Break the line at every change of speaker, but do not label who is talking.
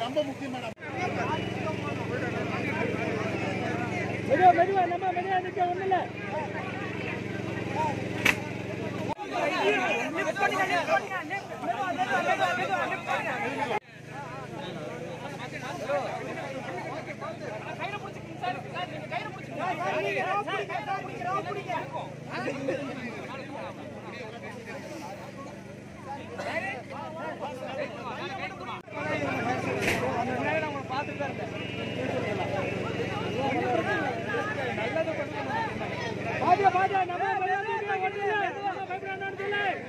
ரொம்ப முக்கியமான மெதுவா மெதுவா நம்ம மெதுவா நிக்க ஒண்ணு இல்ல. ஒண்ணு இல்ல நம்ம பயப்படாதன்னு